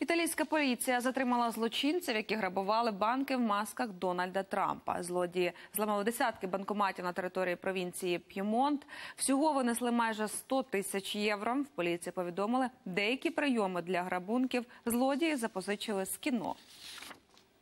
Італійська поліція затримала злочинців, які грабували банки в масках Дональда Трампа. Злодії зламали десятки банкоматів на території провінції П'ємонт. Всього винесли майже 100 тисяч євро. В поліції повідомили, деякі прийоми для грабунків злодії запозичили з кіно.